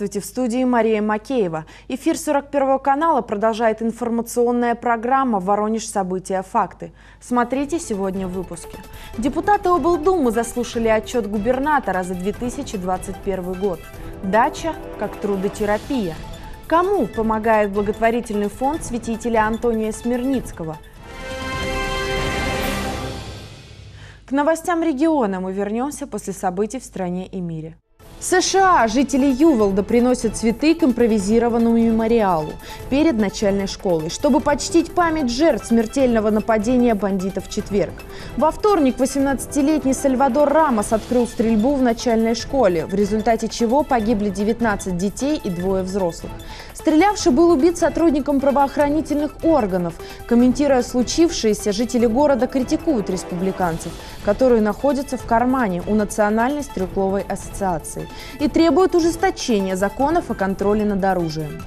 Здравствуйте, в студии Мария Макеева. Эфир 41 канала продолжает информационная программа «Воронеж. События. Факты». Смотрите сегодня в выпуске. Депутаты облдумы заслушали отчет губернатора за 2021 год. Дача как трудотерапия. Кому помогает благотворительный фонд святителя Антония Смирницкого? К новостям региона мы вернемся после событий в стране и мире. США жители Юволда приносят цветы к импровизированному мемориалу перед начальной школой, чтобы почтить память жертв смертельного нападения бандитов в четверг. Во вторник 18-летний Сальвадор Рамос открыл стрельбу в начальной школе, в результате чего погибли 19 детей и двое взрослых. Стрелявший был убит сотрудником правоохранительных органов. Комментируя случившееся, жители города критикуют республиканцев, которые находятся в кармане у Национальной стрелковой ассоциации и требуют ужесточения законов о контроле над оружием.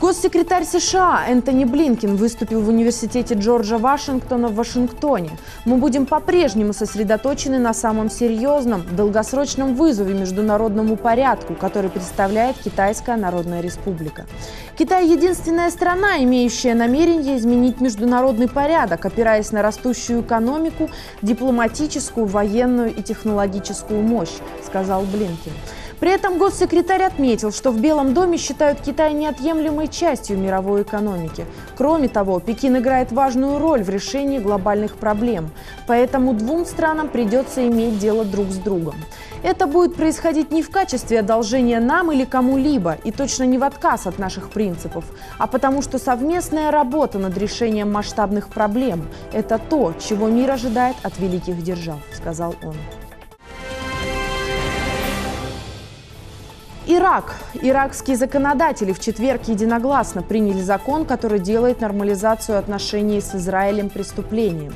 Госсекретарь США Энтони Блинкин выступил в университете Джорджа Вашингтона в Вашингтоне. Мы будем по-прежнему сосредоточены на самом серьезном, долгосрочном вызове международному порядку, который представляет Китайская Народная Республика. Китай – единственная страна, имеющая намерение изменить международный порядок, опираясь на растущую экономику, дипломатическую, военную и технологическую мощь, сказал Блинкин. При этом госсекретарь отметил, что в Белом доме считают Китай неотъемлемой частью мировой экономики. Кроме того, Пекин играет важную роль в решении глобальных проблем, поэтому двум странам придется иметь дело друг с другом. Это будет происходить не в качестве одолжения нам или кому-либо, и точно не в отказ от наших принципов, а потому что совместная работа над решением масштабных проблем – это то, чего мир ожидает от великих держав, сказал он. Ирак. Иракские законодатели в четверг единогласно приняли закон, который делает нормализацию отношений с Израилем преступлением.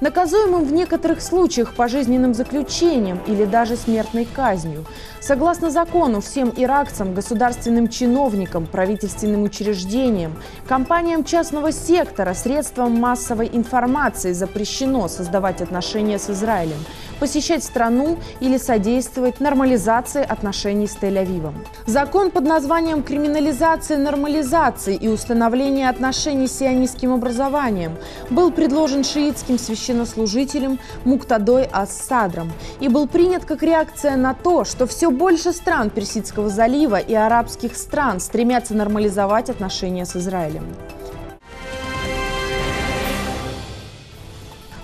Наказуемым в некоторых случаях пожизненным заключением или даже смертной казнью. Согласно закону, всем иракцам, государственным чиновникам, правительственным учреждениям, компаниям частного сектора, средствам массовой информации запрещено создавать отношения с Израилем, посещать страну или содействовать нормализации отношений с Тель-Авивом. Закон под названием «Криминализация нормализации и установление отношений с сионистским образованием» был предложен шиитским священнослужителем Муктадой Ас-Садром и был принят как реакция на то, что все больше стран Персидского залива и арабских стран стремятся нормализовать отношения с Израилем.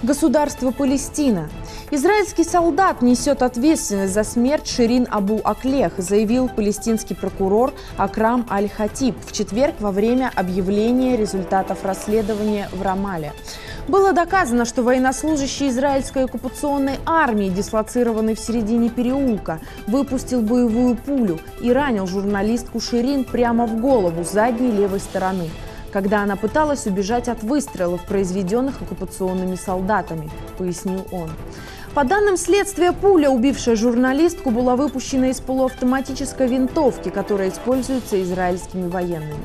Государство Палестина – Израильский солдат несет ответственность за смерть Ширин Абу Аклех, заявил палестинский прокурор Акрам Аль-Хатиб в четверг во время объявления результатов расследования в Рамале. Было доказано, что военнослужащий израильской оккупационной армии, дислоцированный в середине переулка, выпустил боевую пулю и ранил журналистку Ширин прямо в голову задней левой стороны когда она пыталась убежать от выстрелов, произведенных оккупационными солдатами, пояснил он. По данным следствия, пуля, убившая журналистку, была выпущена из полуавтоматической винтовки, которая используется израильскими военными.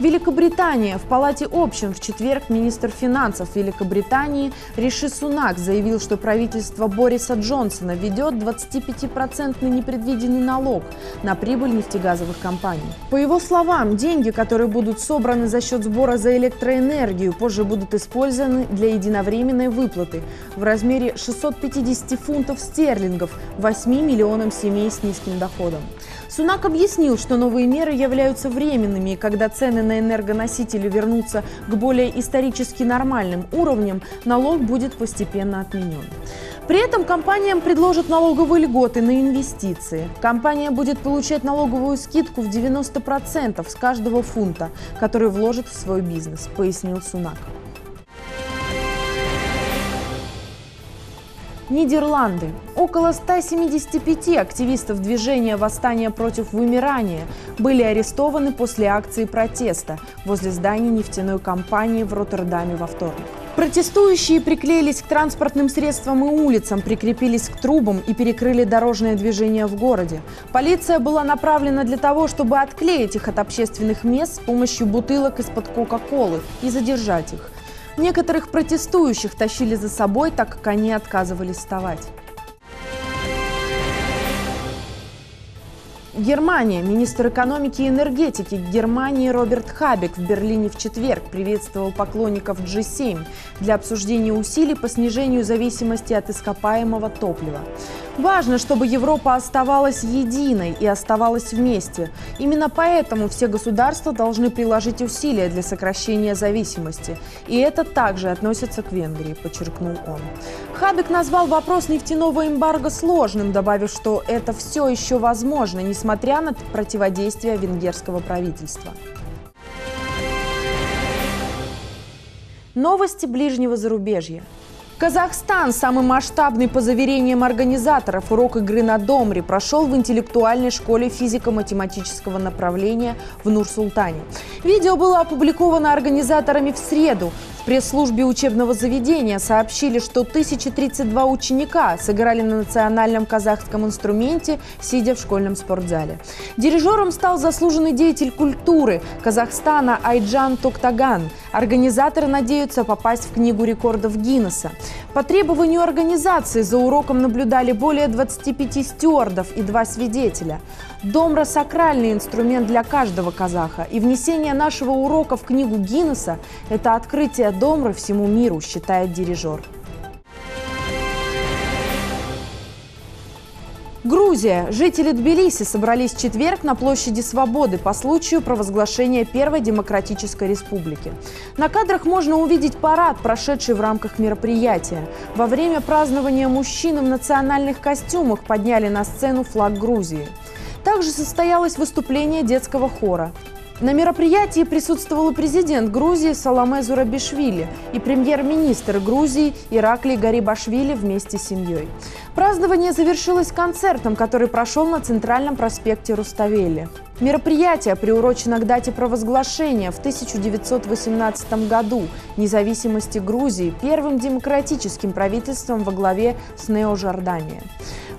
Великобритания. В Палате общин в четверг министр финансов Великобритании Риши Сунак заявил, что правительство Бориса Джонсона ведет 25-процентный непредвиденный налог на прибыль нефтегазовых компаний. По его словам, деньги, которые будут собраны за счет сбора за электроэнергию, позже будут использованы для единовременной выплаты в размере 650 фунтов стерлингов 8 миллионам семей с низким доходом. Сунак объяснил, что новые меры являются временными, и когда цены на энергоносители вернутся к более исторически нормальным уровням, налог будет постепенно отменен. При этом компаниям предложат налоговые льготы на инвестиции. Компания будет получать налоговую скидку в 90% с каждого фунта, который вложит в свой бизнес, пояснил Сунак. Нидерланды. Около 175 активистов движения «Восстание против вымирания» были арестованы после акции протеста возле здания нефтяной компании в Роттердаме во вторник. Протестующие приклеились к транспортным средствам и улицам, прикрепились к трубам и перекрыли дорожное движение в городе. Полиция была направлена для того, чтобы отклеить их от общественных мест с помощью бутылок из-под Кока-Колы и задержать их. Некоторых протестующих тащили за собой, так как они отказывались вставать. Германия. Министр экономики и энергетики Германии Роберт Хабек в Берлине в четверг приветствовал поклонников G7 для обсуждения усилий по снижению зависимости от ископаемого топлива. Важно, чтобы Европа оставалась единой и оставалась вместе. Именно поэтому все государства должны приложить усилия для сокращения зависимости. И это также относится к Венгрии, подчеркнул он. Хабик назвал вопрос нефтяного эмбарго сложным, добавив, что это все еще возможно, несмотря на противодействие венгерского правительства. Новости ближнего зарубежья. Казахстан, самый масштабный по заверениям организаторов урок игры на Домре, прошел в интеллектуальной школе физико-математического направления в Нур-Султане. Видео было опубликовано организаторами в среду пресс-службе учебного заведения сообщили, что 1032 ученика сыграли на национальном казахском инструменте, сидя в школьном спортзале. Дирижером стал заслуженный деятель культуры Казахстана Айджан Токтаган. Организаторы надеются попасть в Книгу рекордов Гиннесса. По требованию организации за уроком наблюдали более 25 стюардов и два свидетеля. Домра – сакральный инструмент для каждого казаха, и внесение нашего урока в книгу Гиннесса – это открытие Домры всему миру, считает дирижер. Грузия. Жители Тбилиси собрались в четверг на площади Свободы по случаю провозглашения Первой Демократической Республики. На кадрах можно увидеть парад, прошедший в рамках мероприятия. Во время празднования мужчины в национальных костюмах подняли на сцену флаг Грузии. Также состоялось выступление детского хора. На мероприятии присутствовал президент Грузии Саламе Зурабишвили и премьер-министр Грузии Ираклий Гарибашвили вместе с семьей. Празднование завершилось концертом, который прошел на Центральном проспекте Руставели. Мероприятие приурочено к дате провозглашения в 1918 году независимости Грузии первым демократическим правительством во главе с Нео-Жордания.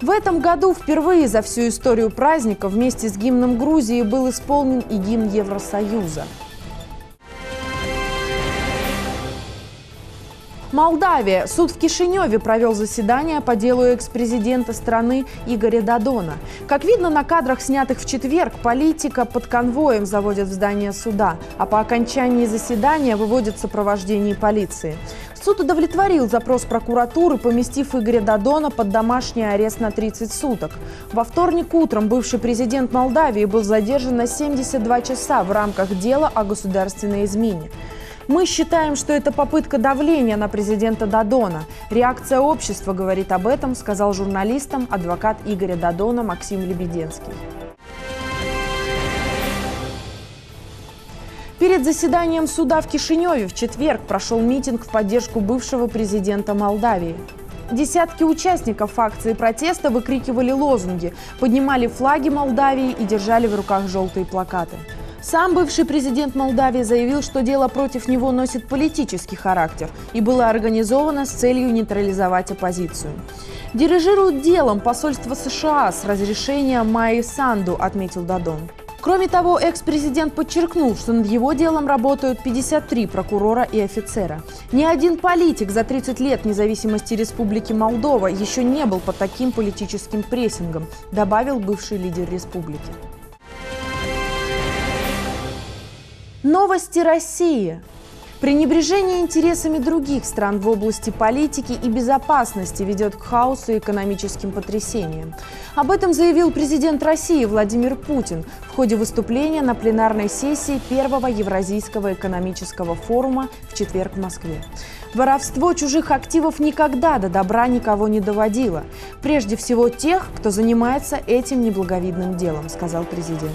В этом году впервые за всю историю праздника вместе с гимном Грузии был исполнен и гимн Евросоюза. Молдавия. Суд в Кишиневе провел заседание по делу экс-президента страны Игоря Дадона. Как видно на кадрах, снятых в четверг, политика под конвоем заводят в здание суда, а по окончании заседания выводят в сопровождении полиции. Суд удовлетворил запрос прокуратуры, поместив Игоря Дадона под домашний арест на 30 суток. Во вторник утром бывший президент Молдавии был задержан на 72 часа в рамках дела о государственной измене. Мы считаем, что это попытка давления на президента Дадона. Реакция общества говорит об этом, сказал журналистам адвокат Игоря Дадона Максим Лебеденский. Перед заседанием суда в Кишиневе в четверг прошел митинг в поддержку бывшего президента Молдавии. Десятки участников акции протеста выкрикивали лозунги, поднимали флаги Молдавии и держали в руках желтые плакаты. Сам бывший президент Молдавии заявил, что дело против него носит политический характер и было организовано с целью нейтрализовать оппозицию. Дирижирует делом посольство США с разрешения Майи Санду, отметил Дадон. Кроме того, экс-президент подчеркнул, что над его делом работают 53 прокурора и офицера. Ни один политик за 30 лет независимости Республики Молдова еще не был под таким политическим прессингом, добавил бывший лидер республики. Новости России. Пренебрежение интересами других стран в области политики и безопасности ведет к хаосу и экономическим потрясениям. Об этом заявил президент России Владимир Путин в ходе выступления на пленарной сессии Первого Евразийского экономического форума в четверг в Москве. Воровство чужих активов никогда до добра никого не доводило. Прежде всего тех, кто занимается этим неблаговидным делом, сказал президент.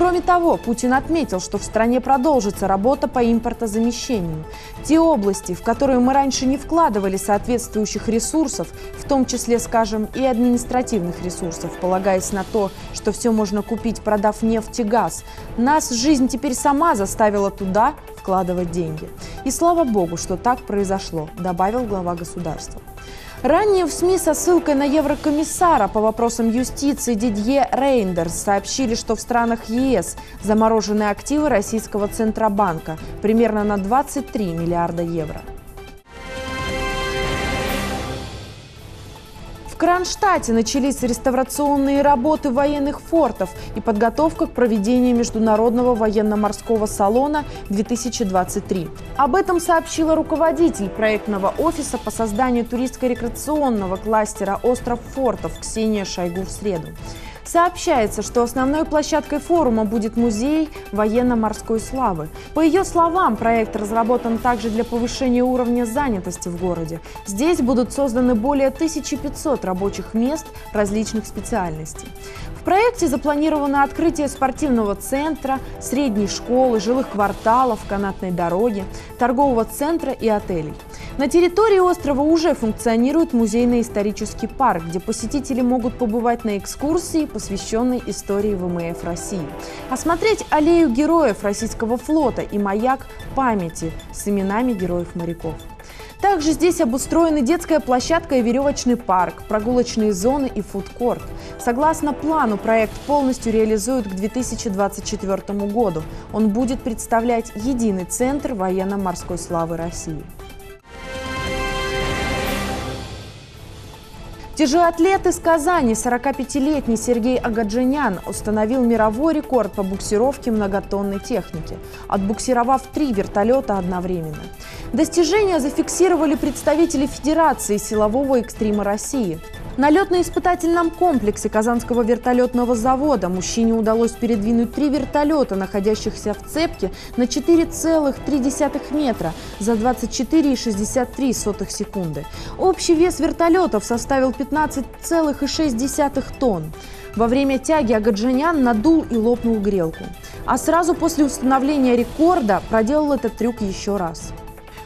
Кроме того, Путин отметил, что в стране продолжится работа по импортозамещению. Те области, в которые мы раньше не вкладывали соответствующих ресурсов, в том числе, скажем, и административных ресурсов, полагаясь на то, что все можно купить, продав нефть и газ, нас жизнь теперь сама заставила туда вкладывать деньги. И слава богу, что так произошло, добавил глава государства. Ранее в СМИ со ссылкой на еврокомиссара по вопросам юстиции Дидье Рейндерс сообщили, что в странах ЕС заморожены активы российского Центробанка примерно на 23 миллиарда евро. Кронштадте начались реставрационные работы военных фортов и подготовка к проведению Международного военно-морского салона 2023. Об этом сообщила руководитель проектного офиса по созданию туристско-рекреационного кластера «Остров фортов» Ксения Шойгу в среду. Сообщается, что основной площадкой форума будет музей военно-морской славы. По ее словам, проект разработан также для повышения уровня занятости в городе. Здесь будут созданы более 1500 рабочих мест различных специальностей. В проекте запланировано открытие спортивного центра, средней школы, жилых кварталов, канатной дороги, торгового центра и отелей. На территории острова уже функционирует музейно-исторический парк, где посетители могут побывать на экскурсии, посвященной истории ВМФ России, осмотреть аллею героев российского флота и маяк памяти с именами героев-моряков. Также здесь обустроены детская площадка и веревочный парк, прогулочные зоны и фудкорт. Согласно плану, проект полностью реализуют к 2024 году. Он будет представлять единый центр военно-морской славы России. Тяжелоатлет из Казани, 45-летний Сергей Агаджанян, установил мировой рекорд по буксировке многотонной техники, отбуксировав три вертолета одновременно. Достижение зафиксировали представители Федерации силового экстрима России – на летно-испытательном комплексе Казанского вертолетного завода мужчине удалось передвинуть три вертолета, находящихся в цепке, на 4,3 метра за 24,63 секунды. Общий вес вертолетов составил 15,6 тонн. Во время тяги Агаджанян надул и лопнул грелку. А сразу после установления рекорда проделал этот трюк еще раз.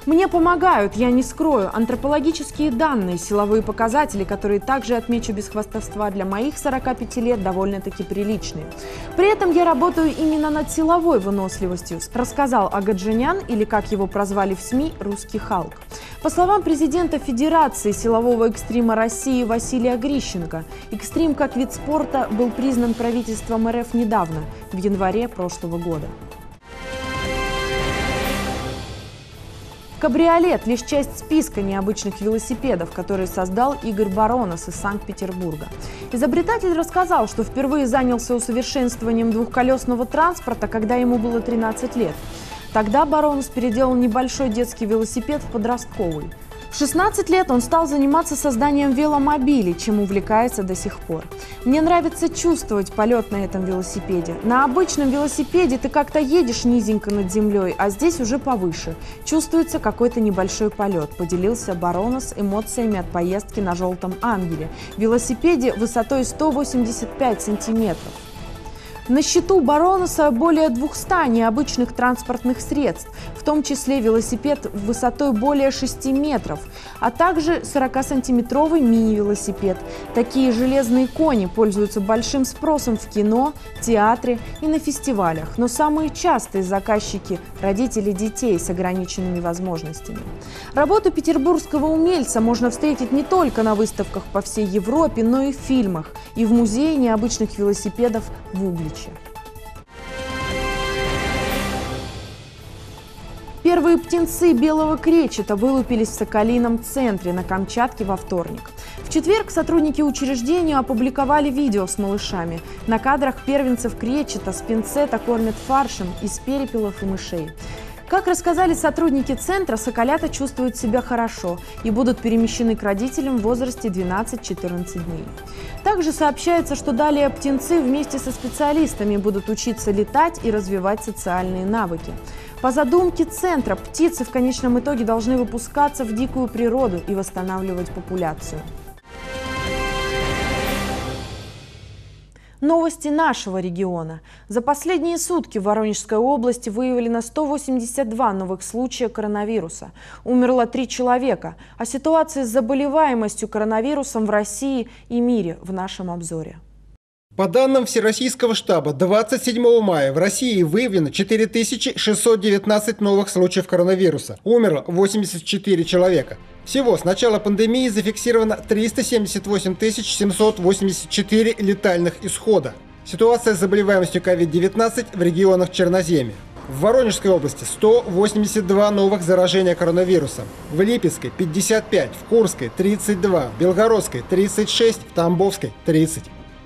Мне помогают, я не скрою, антропологические данные, силовые показатели, которые также отмечу без хвастовства для моих 45 лет довольно-таки приличные. При этом я работаю именно над силовой выносливостью, рассказал Агаджанян, или как его прозвали в СМИ, «Русский Халк». По словам президента Федерации силового экстрима России Василия Грищенко, экстрим как вид спорта был признан правительством РФ недавно, в январе прошлого года. Кабриолет – лишь часть списка необычных велосипедов, которые создал Игорь Баронос из Санкт-Петербурга. Изобретатель рассказал, что впервые занялся усовершенствованием двухколесного транспорта, когда ему было 13 лет. Тогда Баронос переделал небольшой детский велосипед в подростковый – в 16 лет он стал заниматься созданием веломобилей, чем увлекается до сих пор. Мне нравится чувствовать полет на этом велосипеде. На обычном велосипеде ты как-то едешь низенько над землей, а здесь уже повыше. Чувствуется какой-то небольшой полет, поделился Баронос эмоциями от поездки на «Желтом ангеле». Велосипеде высотой 185 сантиметров. На счету Баронуса более 200 необычных транспортных средств, в том числе велосипед высотой более 6 метров, а также 40-сантиметровый мини-велосипед. Такие железные кони пользуются большим спросом в кино, театре и на фестивалях, но самые частые заказчики – родители детей с ограниченными возможностями. Работу петербургского умельца можно встретить не только на выставках по всей Европе, но и в фильмах, и в музее необычных велосипедов в Угличе. Первые птенцы белого кречета вылупились в Соколином центре на Камчатке во вторник. В четверг сотрудники учреждения опубликовали видео с малышами. На кадрах первенцев кречета с пинцета кормят фаршем из перепелов и мышей. Как рассказали сотрудники центра, соколята чувствуют себя хорошо и будут перемещены к родителям в возрасте 12-14 дней. Также сообщается, что далее птенцы вместе со специалистами будут учиться летать и развивать социальные навыки. По задумке центра, птицы в конечном итоге должны выпускаться в дикую природу и восстанавливать популяцию. Новости нашего региона. За последние сутки в Воронежской области выявлено 182 новых случая коронавируса. Умерло три человека. О ситуации с заболеваемостью коронавирусом в России и мире в нашем обзоре. По данным Всероссийского штаба, 27 мая в России выявлено 4619 новых случаев коронавируса. Умерло 84 человека. Всего с начала пандемии зафиксировано 378 784 летальных исхода. Ситуация с заболеваемостью COVID-19 в регионах Черноземья. В Воронежской области 182 новых заражения коронавирусом. В Липецкой 55, в Курской 32, в Белгородской 36, в Тамбовской 30.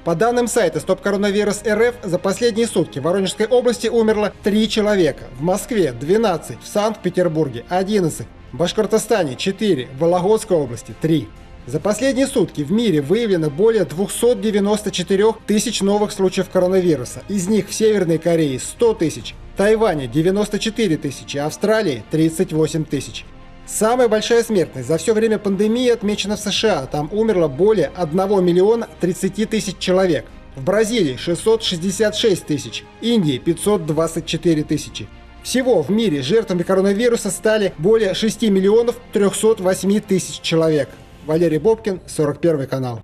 По данным сайта Стоп Коронавирус РФ, за последние сутки в Воронежской области умерло 3 человека, в Москве 12, в Санкт-Петербурге 11, в Башкортостане 4, в Вологодской области 3. За последние сутки в мире выявлено более 294 тысяч новых случаев коронавируса. Из них в Северной Корее 100 тысяч, Тайване 94 тысячи, Австралии 38 тысяч. Самая большая смертность за все время пандемии отмечена в США. Там умерло более 1 миллиона 30 тысяч человек. В Бразилии 666 тысяч, Индии 524 тысячи. Всего в мире жертвами коронавируса стали более 6 миллионов 308 тысяч человек. Валерий Бобкин, 41 канал.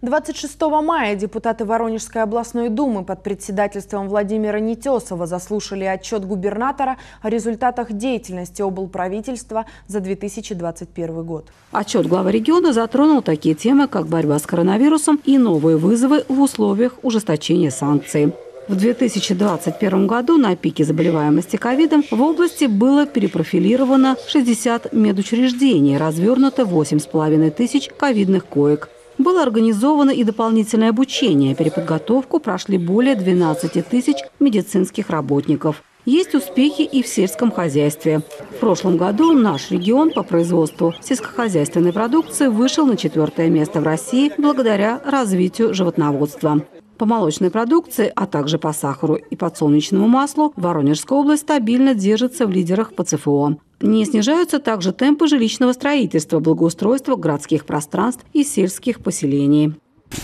26 мая депутаты Воронежской областной думы под председательством Владимира Нетесова заслушали отчет губернатора о результатах деятельности облправительства за 2021 год. Отчет главы региона затронул такие темы, как борьба с коронавирусом и новые вызовы в условиях ужесточения санкций. В 2021 году на пике заболеваемости ковидом в области было перепрофилировано 60 медучреждений, развернуто 8,5 тысяч ковидных коек. Было организовано и дополнительное обучение. Переподготовку прошли более 12 тысяч медицинских работников. Есть успехи и в сельском хозяйстве. В прошлом году наш регион по производству сельскохозяйственной продукции вышел на четвертое место в России благодаря развитию животноводства. По молочной продукции, а также по сахару и подсолнечному маслу Воронежская область стабильно держится в лидерах по ЦФО. Не снижаются также темпы жилищного строительства, благоустройства городских пространств и сельских поселений.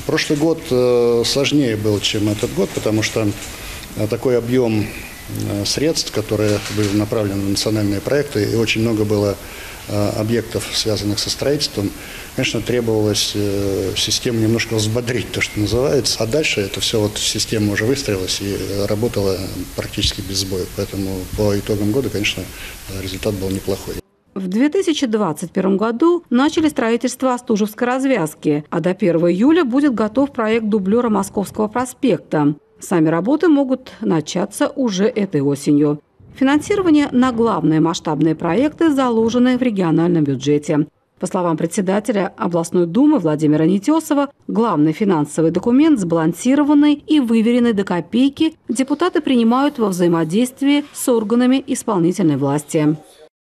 Прошлый год э, сложнее был, чем этот год, потому что э, такой объем э, средств, которые были направлены на национальные проекты, и очень много было объектов, связанных со строительством, конечно, требовалось э, систему немножко взбодрить, то, что называется. А дальше это все вот система уже выстроилась и работала практически без сбоя. Поэтому по итогам года, конечно, результат был неплохой. В 2021 году начали строительство Остужевской развязки, а до 1 июля будет готов проект дублера Московского проспекта. Сами работы могут начаться уже этой осенью. Финансирование на главные масштабные проекты заложено в региональном бюджете. По словам председателя областной думы Владимира Нетесова, главный финансовый документ сбалансированный и выверенный до копейки депутаты принимают во взаимодействии с органами исполнительной власти.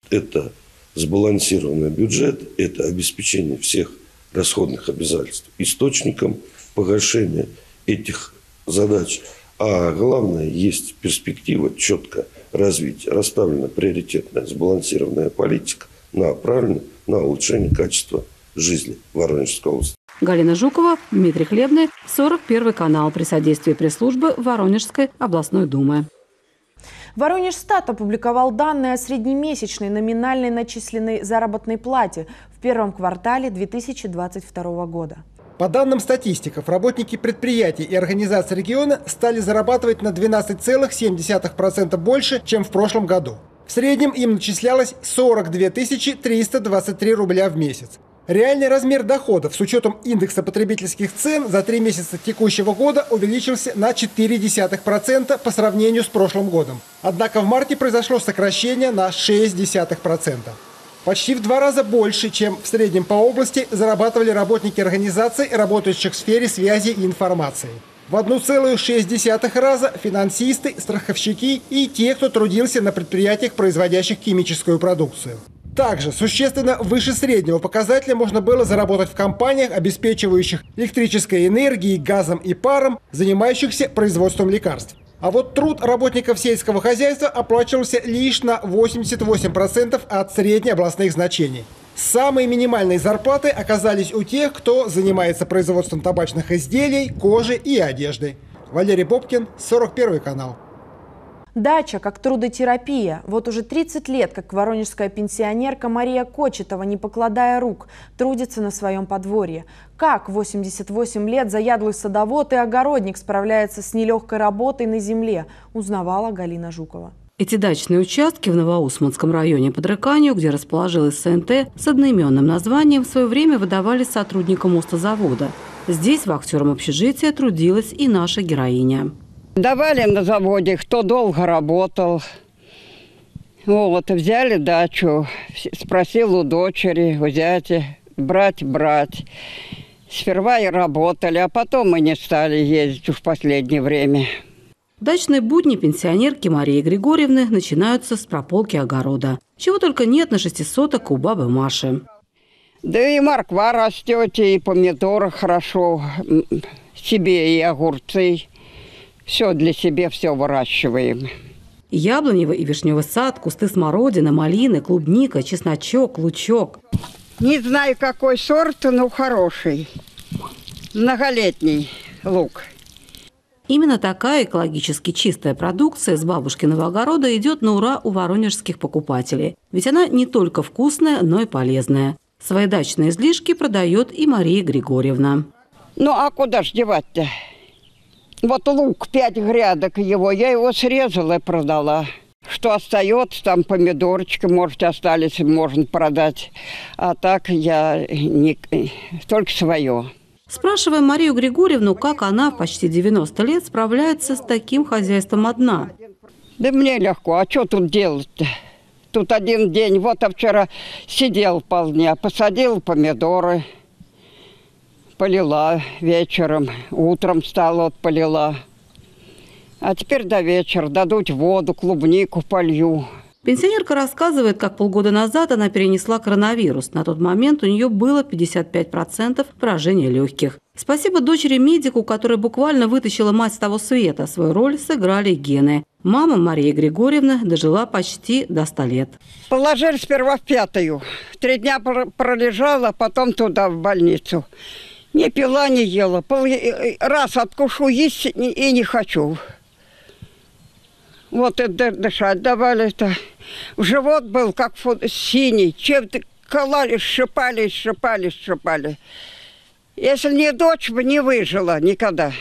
Это сбалансированный бюджет, это обеспечение всех расходных обязательств источником погашения этих задач. А главное, есть перспектива четко развития. Расставлена приоритетная сбалансированная политика, направлена на улучшение качества жизни в Воронежской области. Галина Жукова, Дмитрий Хлебный, 41 канал при содействии пресс-службы Воронежской областной думы. Воронеж Стат опубликовал данные о среднемесячной номинальной начисленной заработной плате в первом квартале 2022 года. По данным статистиков, работники предприятий и организаций региона стали зарабатывать на 12,7% больше, чем в прошлом году. В среднем им начислялось 42 323 рубля в месяц. Реальный размер доходов с учетом индекса потребительских цен за три месяца текущего года увеличился на 0,4% по сравнению с прошлым годом. Однако в марте произошло сокращение на 0,6%. Почти в два раза больше, чем в среднем по области, зарабатывали работники организаций, работающих в сфере связи и информации в 1,6 раза финансисты, страховщики и те, кто трудился на предприятиях, производящих химическую продукцию. Также существенно выше среднего показателя можно было заработать в компаниях, обеспечивающих электрической энергией, газом и паром, занимающихся производством лекарств. А вот труд работников сельского хозяйства оплачивался лишь на 88% от среднеобластных значений. Самые минимальные зарплаты оказались у тех, кто занимается производством табачных изделий, кожи и одежды. Валерий Попкин, 41 канал. Дача как трудотерапия. Вот уже 30 лет, как воронежская пенсионерка Мария Кочетова, не покладая рук, трудится на своем подворье. Как 88 лет заядлый садовод и огородник справляется с нелегкой работой на земле, узнавала Галина Жукова. Эти дачные участки в Новоусманском районе под Рыканью, где расположилась СНТ, с одноименным названием в свое время выдавали сотрудникам мостозавода. Здесь, в актером общежития, трудилась и наша героиня. Давали на заводе, кто долго работал, Вот, взяли дачу. Спросил у дочери, у брать, брать. Сперва и работали, а потом мы не стали ездить в последнее время. Дачные будни пенсионерки Марии Григорьевны начинаются с прополки огорода. Чего только нет на шестисоток у бабы Маши. Да и морква растет, и помидоры хорошо, себе и огурцы. Все для себя, все выращиваем. Яблоневый и вишневый сад, кусты смородины, малины, клубника, чесночок, лучок. Не знаю, какой сорт, но хороший. Многолетний лук. Именно такая экологически чистая продукция с бабушкиного огорода идет на ура у воронежских покупателей. Ведь она не только вкусная, но и полезная. Свои дачные излишки продает и Мария Григорьевна. Ну а куда ж девать-то? Вот лук, пять грядок его, я его срезала и продала. Что остается, там помидорчики, может, остались, можно продать. А так я не, только свое. Спрашиваем Марию Григорьевну, как она в почти 90 лет справляется с таким хозяйством одна. Да мне легко, а что тут делать-то? Тут один день, вот а вчера сидел полдня, посадил помидоры, полила вечером, утром встала, вот полила. А теперь до вечера дадут воду, клубнику полью. Пенсионерка рассказывает, как полгода назад она перенесла коронавирус. На тот момент у нее было 55% поражения легких. Спасибо дочери-медику, которая буквально вытащила мать с того света. Свою роль сыграли гены. Мама Мария Григорьевна дожила почти до 100 лет. Положили сперва в пятую. Три дня пролежала, потом туда, в больницу. Не пила, не ела. Раз откушу есть и не хочу. Вот это дышать давали-то. Живот был как синий. Чем-то кололи, шипали, шипали, шипали. Если не дочь бы, не выжила никогда.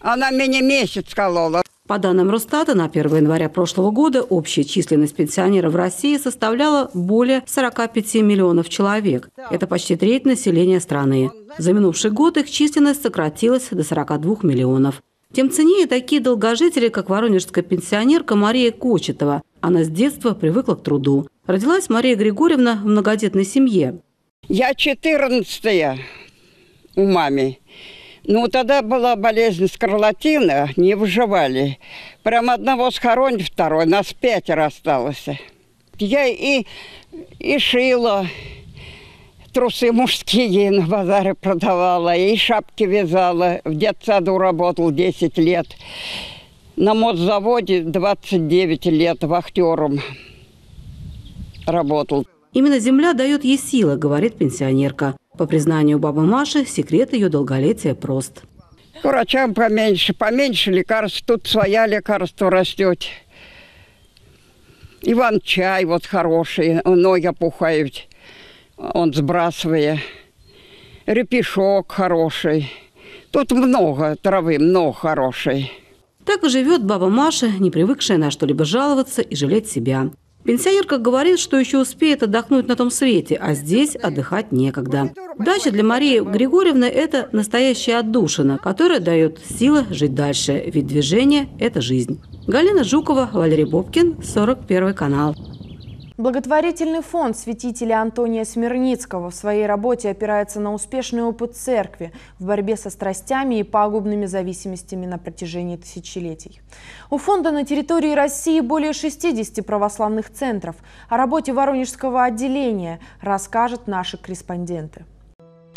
Она меня месяц колола. По данным Росстата, на 1 января прошлого года общая численность пенсионеров в России составляла более 45 миллионов человек. Это почти треть населения страны. За минувший год их численность сократилась до 42 миллионов. Тем ценнее такие долгожители, как воронежская пенсионерка Мария Кочетова. Она с детства привыкла к труду. Родилась Мария Григорьевна в многодетной семье. Я 14 у мамы. Ну, тогда была болезнь скарлатина, не выживали. Прям одного схоронили, второй, нас пятеро осталось. Я и, и шила, трусы мужские на базаре продавала, и шапки вязала. В детсаду работал 10 лет. На модзаводе 29 лет вахтером работал. Именно земля дает ей силы, говорит пенсионерка. По признанию бабы Маши, секрет ее долголетия прост. К врачам поменьше, поменьше лекарств. Тут своя лекарство растет. Иван-чай вот хороший, ноги опухают, он сбрасывая. Репешок хороший. Тут много травы, много хорошей. Так и живет баба Маша, не привыкшая на что-либо жаловаться и жалеть себя. Пенсионерка говорит, что еще успеет отдохнуть на том свете, а здесь отдыхать некогда. Дача для Марии Григорьевны – это настоящая отдушина, которая дает силы жить дальше, ведь движение – это жизнь. Галина Жукова, Валерий Бобкин, 41 канал. Благотворительный фонд святителя Антония Смирницкого в своей работе опирается на успешный опыт церкви в борьбе со страстями и пагубными зависимостями на протяжении тысячелетий. У фонда на территории России более 60 православных центров. О работе Воронежского отделения расскажут наши корреспонденты.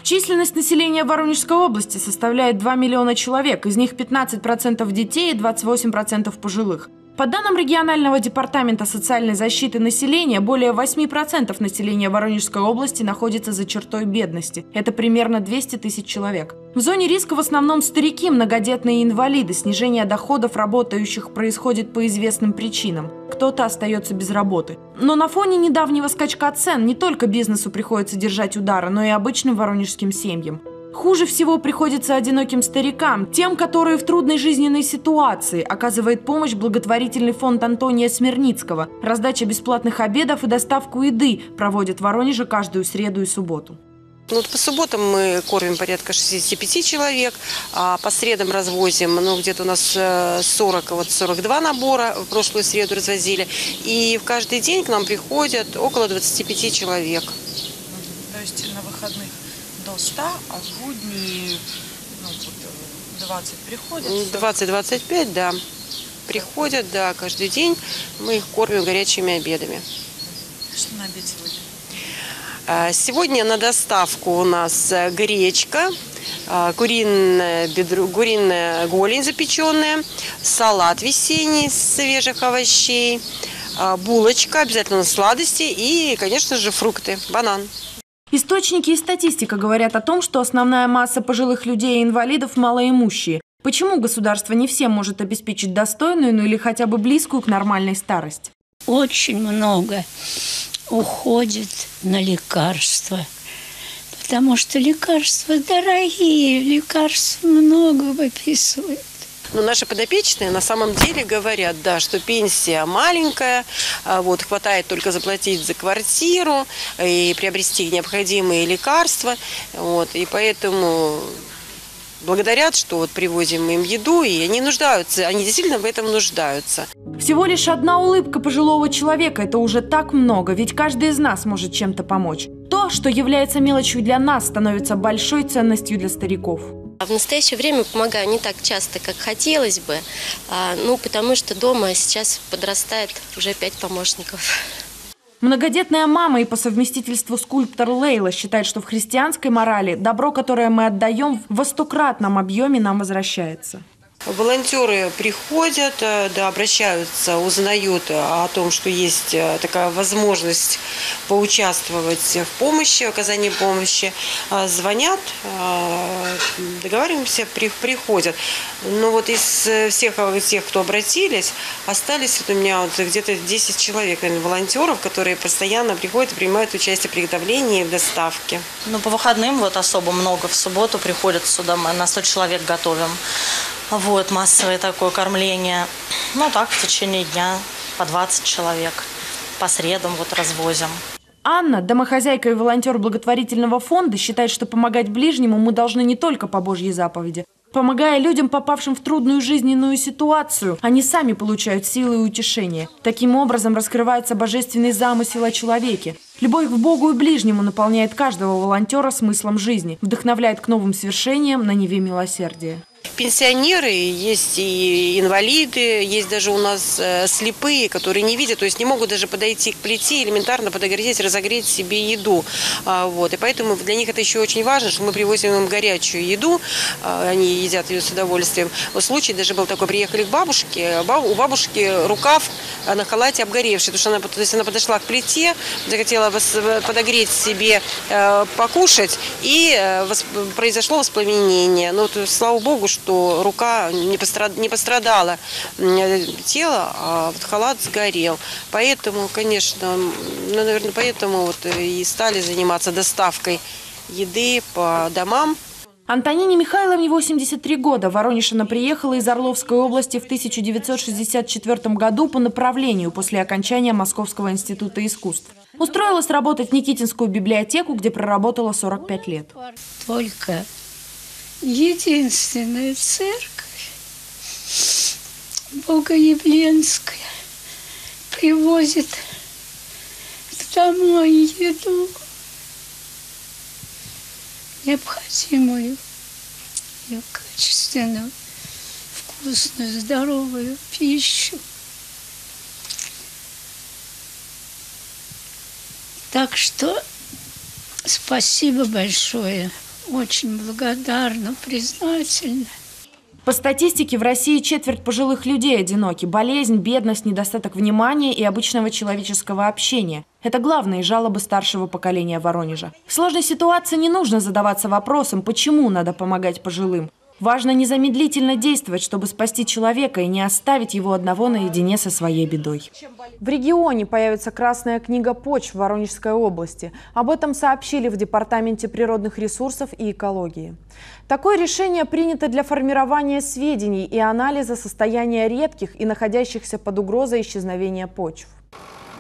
Численность населения Воронежской области составляет 2 миллиона человек, из них 15% детей и 28% пожилых. По данным регионального департамента социальной защиты населения, более 8% населения Воронежской области находится за чертой бедности. Это примерно 200 тысяч человек. В зоне риска в основном старики, многодетные инвалиды. Снижение доходов работающих происходит по известным причинам. Кто-то остается без работы. Но на фоне недавнего скачка цен не только бизнесу приходится держать удары, но и обычным воронежским семьям. Хуже всего приходится одиноким старикам, тем, которые в трудной жизненной ситуации оказывает помощь благотворительный фонд Антония Смирницкого. Раздача бесплатных обедов и доставку еды проводят в Воронеже каждую среду и субботу. Ну, вот по субботам мы кормим порядка 65 человек, а по средам развозим, ну, где-то у нас 40, вот 42 набора в прошлую среду развозили. И в каждый день к нам приходят около 25 человек. То есть на выходных до 100, а в будни ну, 20 приходят? 20-25, да. Приходят, да, каждый день. Мы их кормим горячими обедами. Что на обед сегодня? А, сегодня на доставку у нас э, гречка, а, куриная, бедро, куриная голень запеченная, салат весенний из свежих овощей, а, булочка, обязательно сладости и, конечно же, фрукты, банан. Источники и статистика говорят о том, что основная масса пожилых людей и инвалидов малоимущие. Почему государство не всем может обеспечить достойную, ну или хотя бы близкую к нормальной старость? Очень много уходит на лекарства. Потому что лекарства дорогие, лекарств много выписывают. Но наши подопечные на самом деле говорят, да, что пенсия маленькая, а вот, хватает только заплатить за квартиру и приобрести необходимые лекарства. Вот, и поэтому благодарят, что вот привозим им еду, и они нуждаются, они действительно в этом нуждаются. Всего лишь одна улыбка пожилого человека – это уже так много, ведь каждый из нас может чем-то помочь. То, что является мелочью для нас, становится большой ценностью для стариков. В настоящее время помогаю не так часто, как хотелось бы, а, ну, потому что дома сейчас подрастает уже пять помощников. Многодетная мама и по совместительству скульптор Лейла считает, что в христианской морали добро, которое мы отдаем, в стократном объеме нам возвращается. Волонтеры приходят, э, да, обращаются, узнают о том, что есть э, такая возможность поучаствовать в помощи, оказании помощи. Э, звонят, договариваемся, приходят. Но вот из всех тех, кто обратились, остались вот у меня вот где-то 10 человек, волонтеров, которые постоянно приходят и принимают участие в приготовлении и доставке. Ну, по выходным вот особо много. В субботу приходят сюда, мы на 100 человек готовим. Вот, массовое такое кормление. Ну, так, в течение дня по 20 человек. По средам вот развозим. Анна, домохозяйка и волонтер благотворительного фонда, считает, что помогать ближнему мы должны не только по Божьей заповеди. Помогая людям, попавшим в трудную жизненную ситуацию, они сами получают силы и утешение. Таким образом раскрывается божественный замысел о человеке. Любовь к Богу и ближнему наполняет каждого волонтера смыслом жизни, вдохновляет к новым свершениям на Неве милосердия пенсионеры, есть и инвалиды, есть даже у нас э, слепые, которые не видят, то есть не могут даже подойти к плите, элементарно подогреть, разогреть себе еду. А, вот. И поэтому для них это еще очень важно, что мы привозим им горячую еду, а, они едят ее с удовольствием. Вот случай даже был такой, приехали к бабушке, у бабушки рукав на халате обгоревший, потому что она, то есть она подошла к плите, захотела подогреть себе э, покушать, и э, произошло воспламенение. Ну, вот, слава богу, что рука не, пострад... не пострадала тело, а вот халат сгорел. Поэтому, конечно, ну, наверное, поэтому вот и стали заниматься доставкой еды по домам. Антонине Михайловне 83 года. Воронеж она приехала из Орловской области в 1964 году по направлению после окончания Московского института искусств. Устроилась работать в Никитинскую библиотеку, где проработала 45 лет. Только единственная церковь Богоявленская привозит домой еду необходимую и качественную, вкусную, здоровую пищу. Так что спасибо большое очень благодарна, признательна. По статистике, в России четверть пожилых людей одиноки. Болезнь, бедность, недостаток внимания и обычного человеческого общения. Это главные жалобы старшего поколения Воронежа. В сложной ситуации не нужно задаваться вопросом, почему надо помогать пожилым. Важно незамедлительно действовать, чтобы спасти человека и не оставить его одного наедине со своей бедой. В регионе появится Красная книга почв в Воронежской области. Об этом сообщили в Департаменте природных ресурсов и экологии. Такое решение принято для формирования сведений и анализа состояния редких и находящихся под угрозой исчезновения почв.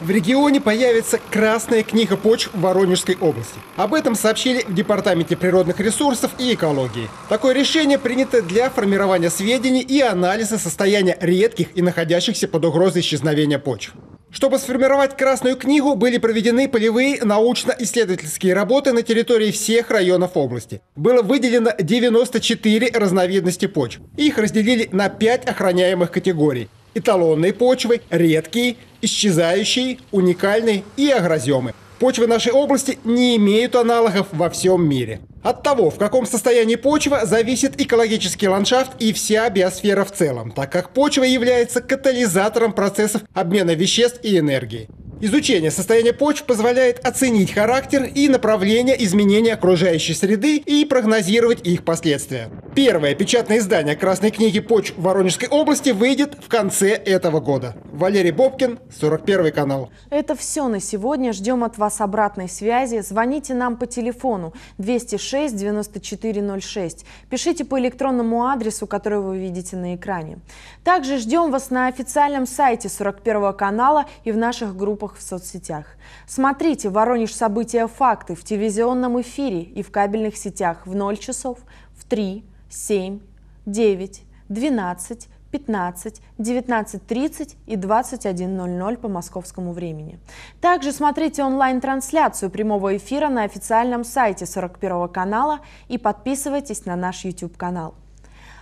В регионе появится Красная книга почв Воронежской области. Об этом сообщили в Департаменте природных ресурсов и экологии. Такое решение принято для формирования сведений и анализа состояния редких и находящихся под угрозой исчезновения почв. Чтобы сформировать Красную книгу, были проведены полевые научно-исследовательские работы на территории всех районов области. Было выделено 94 разновидности почв. Их разделили на 5 охраняемых категорий эталонные почвы, редкие, исчезающие, уникальные и агроземы. Почвы нашей области не имеют аналогов во всем мире. От того, в каком состоянии почва, зависит экологический ландшафт и вся биосфера в целом, так как почва является катализатором процессов обмена веществ и энергии. Изучение состояния почв позволяет оценить характер и направление изменения окружающей среды и прогнозировать их последствия. Первое печатное издание Красной книги почв Воронежской области выйдет в конце этого года. Валерий Бобкин, 41 канал. Это все на сегодня. Ждем от вас обратной связи. Звоните нам по телефону 206 9406. Пишите по электронному адресу, который вы видите на экране. Также ждем вас на официальном сайте 41 канала и в наших группах в соцсетях. Смотрите «Воронеж. События. Факты» в телевизионном эфире и в кабельных сетях в 0 часов, в 3, 7, 9, 12, 15, 19.30 и 21.00 по московскому времени. Также смотрите онлайн-трансляцию прямого эфира на официальном сайте 41 канала и подписывайтесь на наш YouTube-канал.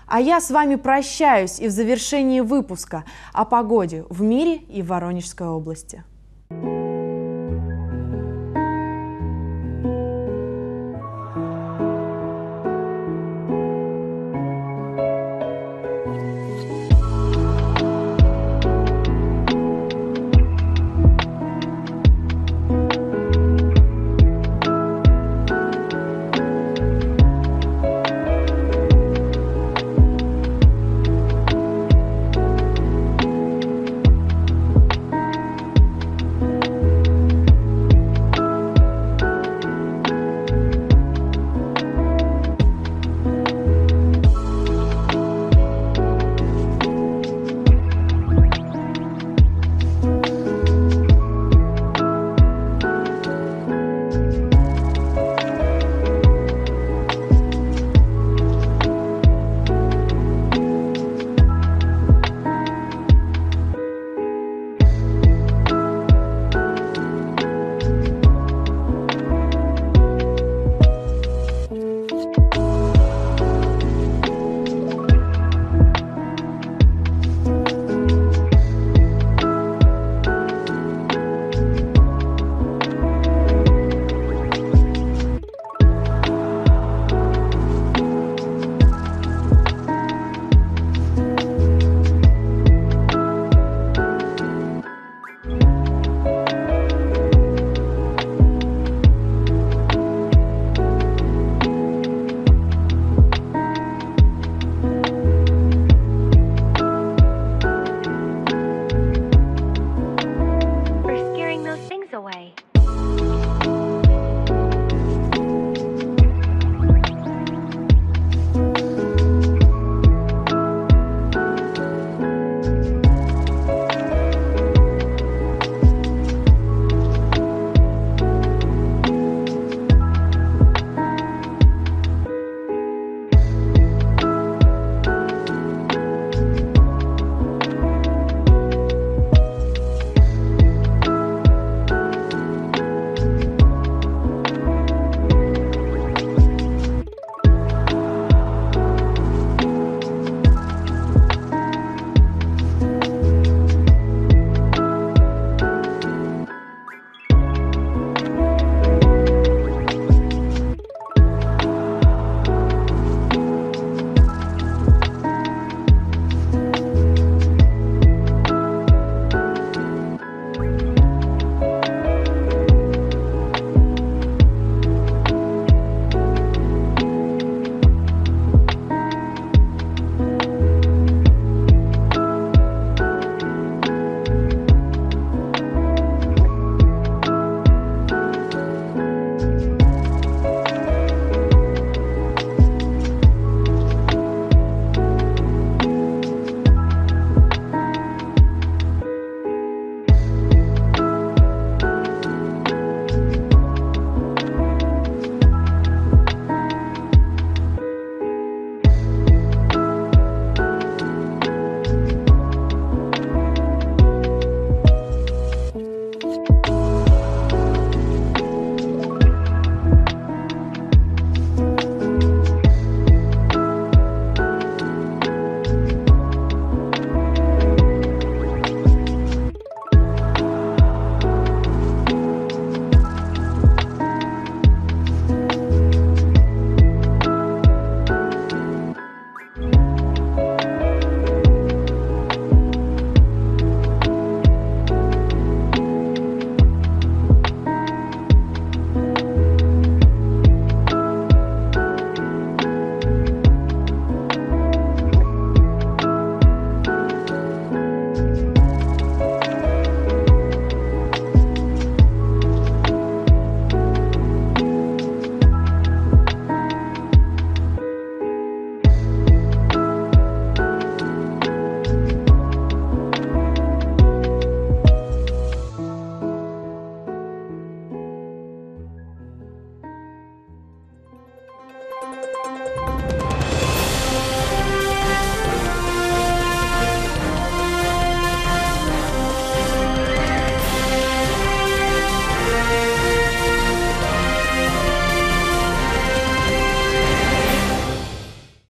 А я с вами прощаюсь и в завершении выпуска о погоде в мире и в Воронежской области. Thank you.